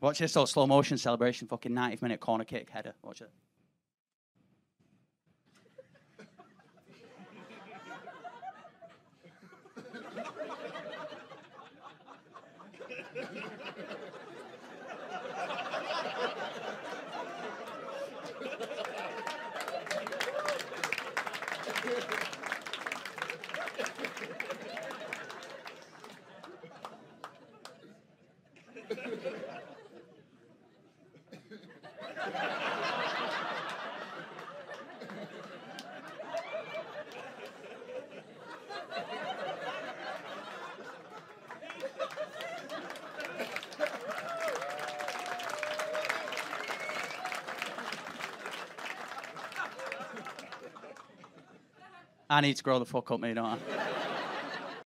Watch this, slow motion celebration, fucking 90 minute corner kick header. Watch it. I need to grow the fuck up, mate, don't I?